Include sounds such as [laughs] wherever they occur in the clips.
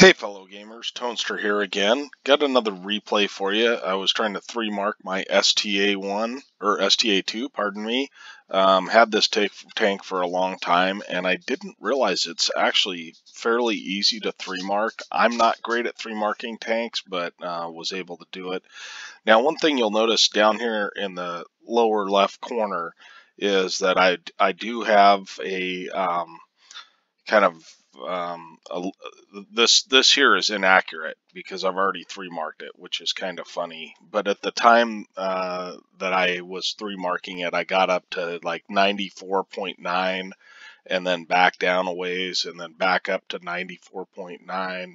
Hey fellow gamers, Tonster here again. Got another replay for you. I was trying to three mark my STA1 or STA2, pardon me. Um, had this tank for a long time and I didn't realize it's actually fairly easy to three mark. I'm not great at three marking tanks, but uh, was able to do it. Now, one thing you'll notice down here in the lower left corner is that I I do have a um, kind of um, a, this this here is inaccurate because I've already three marked it, which is kind of funny. But at the time uh, that I was three marking it, I got up to like 94.9 and then back down a ways and then back up to 94.9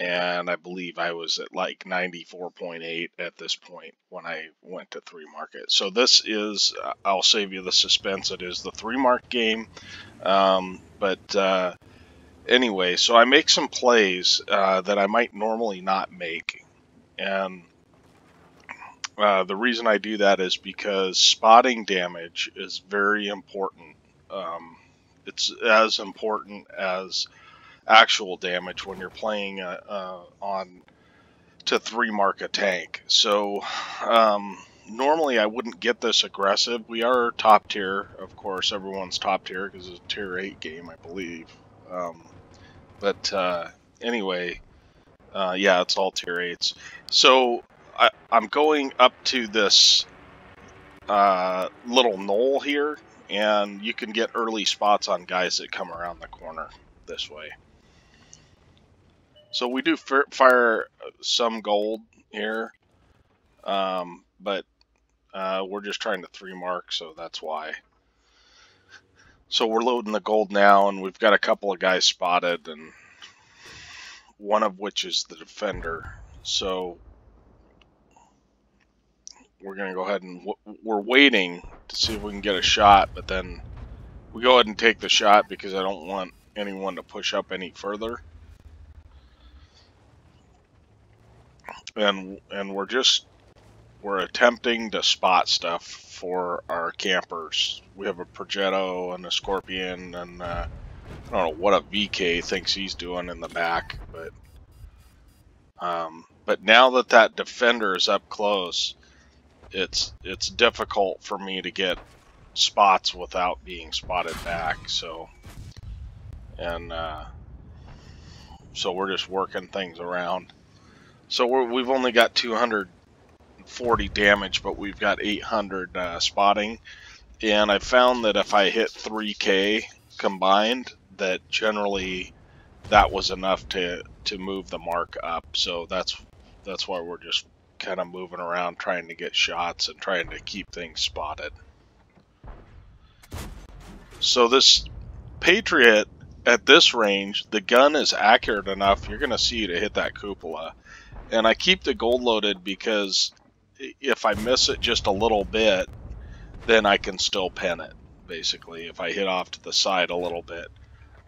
and I believe I was at like 94.8 at this point when I went to three market. So this is, I'll save you the suspense. It is the three mark game, um, but uh, anyway, so I make some plays uh, that I might normally not make. And uh, the reason I do that is because spotting damage is very important. Um, it's as important as actual damage when you're playing uh, uh on to three mark a tank. So um, normally I wouldn't get this aggressive. We are top tier, of course. Everyone's top tier because it's a tier 8 game, I believe. Um, but uh, anyway, uh, yeah, it's all tier 8s. So I, am going up to this uh, little knoll here, and you can get early spots on guys that come around the corner this way. So we do fire some gold here, um, but uh, we're just trying to three mark, so that's why. So we're loading the gold now, and we've got a couple of guys spotted, and one of which is the defender. So we're going to go ahead and we're waiting to see if we can get a shot, but then we go ahead and take the shot because I don't want anyone to push up any further. And and we're just we're attempting to spot stuff for our campers. We have a Progetto and a Skorpion, and uh, I don't know what a VK thinks he's doing in the back, but um, but now that that defender is up close, it's it's difficult for me to get spots without being spotted back. So, and uh, so we're just working things around. So we have only got 240 damage, but we've got 800 uh, spotting. And I found that if I hit 3k combined, that generally that was enough to to move the mark up. So that's that's why we're just kind of moving around trying to get shots and trying to keep things spotted. So this Patriot at this range, the gun is accurate enough. You're going to see to hit that cupola. And I keep the gold loaded because if I miss it just a little bit, then I can still pin it, basically, if I hit off to the side a little bit.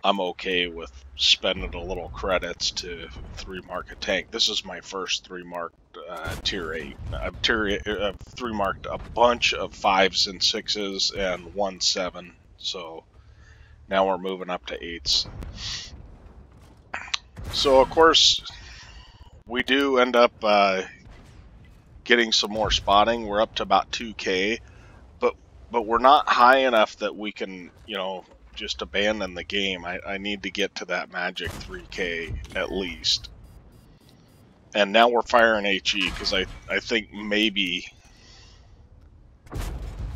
I'm okay with spending a little credits to three mark a tank. This is my first three marked uh, tier eight. I've tier uh, I've three marked a bunch of fives and sixes and one seven. So now we're moving up to eights. So of course we do end up uh, getting some more spotting. We're up to about 2k, but but we're not high enough that we can you know just abandon the game. I, I need to get to that magic 3k at least. And now we're firing HE because I, I think maybe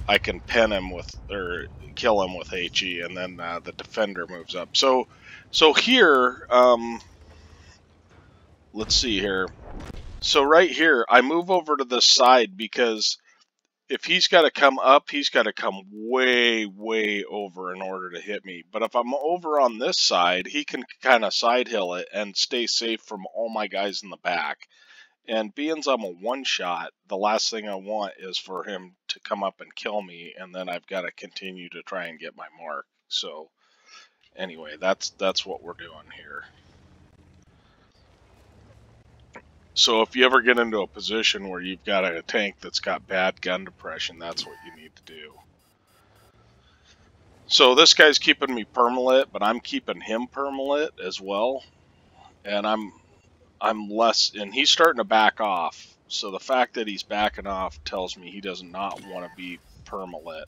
I can pin him with, or kill him with HE and then uh, the defender moves up. So, so here, um, let's see here. So right here, I move over to the side because if he's got to come up, he's got to come way, way over in order to hit me. But if I'm over on this side, he can kind of side hill it and stay safe from all my guys in the back. And being I'm a one shot, the last thing I want is for him to come up and kill me, and then I've got to continue to try and get my mark. So anyway, that's that's what we're doing here. So if you ever get into a position where you've got a tank that's got bad gun depression, that's what you need to do. So this guy's keeping me permalit, but I'm keeping him permalit as well. and I'm I'm less, and he's starting to back off. So the fact that he's backing off tells me he does not want to be permalit.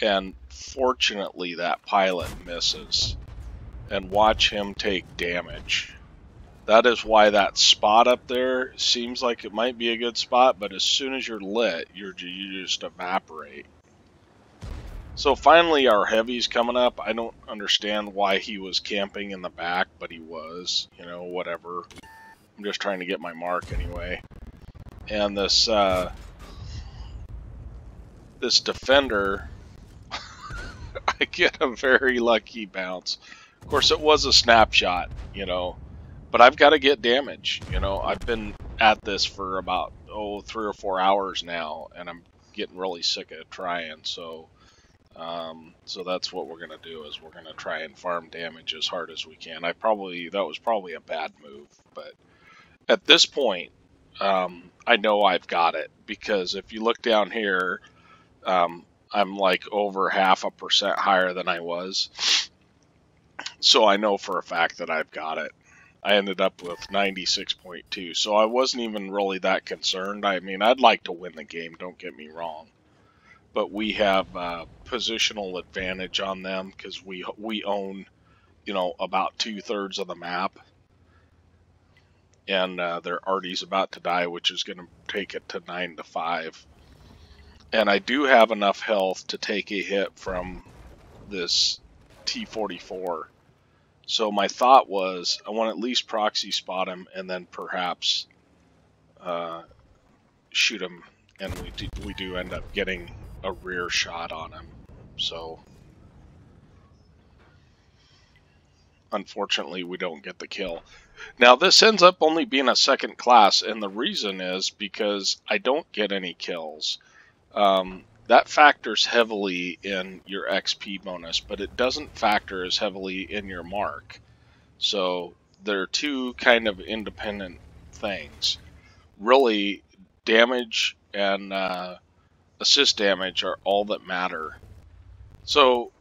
And fortunately, that pilot misses. And watch him take damage. That is why that spot up there seems like it might be a good spot, but as soon as you're lit, you're, you just evaporate. So finally our heavy's coming up. I don't understand why he was camping in the back, but he was. You know, whatever. I'm just trying to get my mark anyway. And this, uh, this defender, [laughs] I get a very lucky bounce. Of course, it was a snapshot, you know, but I've got to get damage. You know, I've been at this for about, oh, three or four hours now, and I'm getting really sick of trying, so um, so that's what we're going to do is we're going to try and farm damage as hard as we can. I probably, that was probably a bad move, but at this point, um, I know I've got it because if you look down here, um, I'm like over half a percent higher than I was. So I know for a fact that I've got it. I ended up with 96.2, so I wasn't even really that concerned. I mean, I'd like to win the game, don't get me wrong but we have uh, positional advantage on them because we we own, you know, about two thirds of the map, and uh, their Artie's about to die, which is going to take it to nine to five. And I do have enough health to take a hit from this T44. So my thought was I want at least proxy spot him and then perhaps uh, shoot him. And we do, we do end up getting a rear shot on him. So unfortunately we don't get the kill. Now this ends up only being a second class and the reason is because I don't get any kills. Um, that factors heavily in your XP bonus, but it doesn't factor as heavily in your mark. So they're two kind of independent things. Really, damage and uh, assist damage are all that matter. So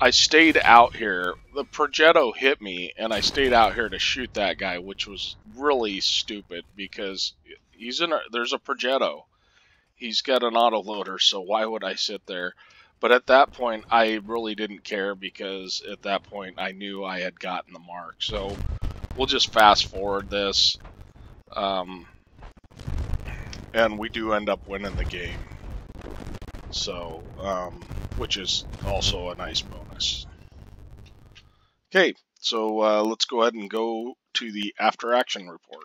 I stayed out here. The Progetto hit me, and I stayed out here to shoot that guy, which was really stupid because he's in a, there's a Progetto. He's got an autoloader, so why would I sit there? But at that point, I really didn't care because at that point I knew I had gotten the mark. So we'll just fast forward this. Um, and we do end up winning the game. So, um, which is also a nice bonus. Okay, so uh, let's go ahead and go to the after action report.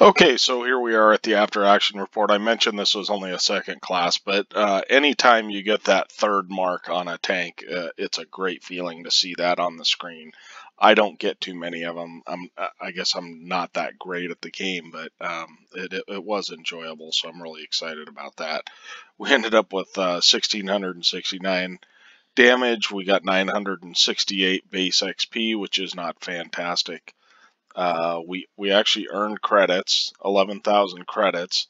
Okay, so here we are at the after action report. I mentioned this was only a second class, but uh, anytime you get that third mark on a tank, uh, it's a great feeling to see that on the screen. I don't get too many of them. I'm, I guess I'm not that great at the game, but um, it, it, it, was enjoyable, so I'm really excited about that. We ended up with uh, 1,669 damage. We got 968 base XP, which is not fantastic. Uh, we we actually earned credits, 11,000 credits,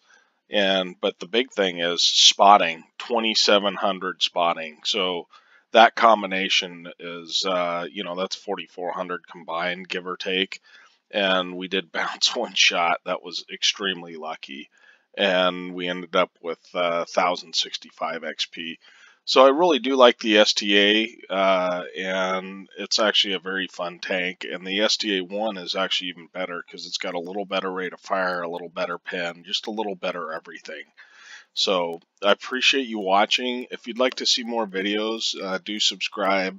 and but the big thing is spotting, 2,700 spotting. So that combination is, uh, you know, that's 4,400 combined, give or take. And we did [laughs] bounce one shot that was extremely lucky. And we ended up with uh, 1,065 XP. So I really do like the STA, uh, and it's actually a very fun tank. And the STA 1 is actually even better because it's got a little better rate of fire, a little better pen, just a little better everything. So I appreciate you watching. If you'd like to see more videos, uh, do subscribe.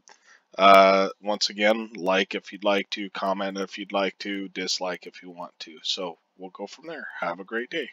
Uh, once again, like if you'd like to, comment if you'd like to, dislike if you want to. So we'll go from there. Have a great day.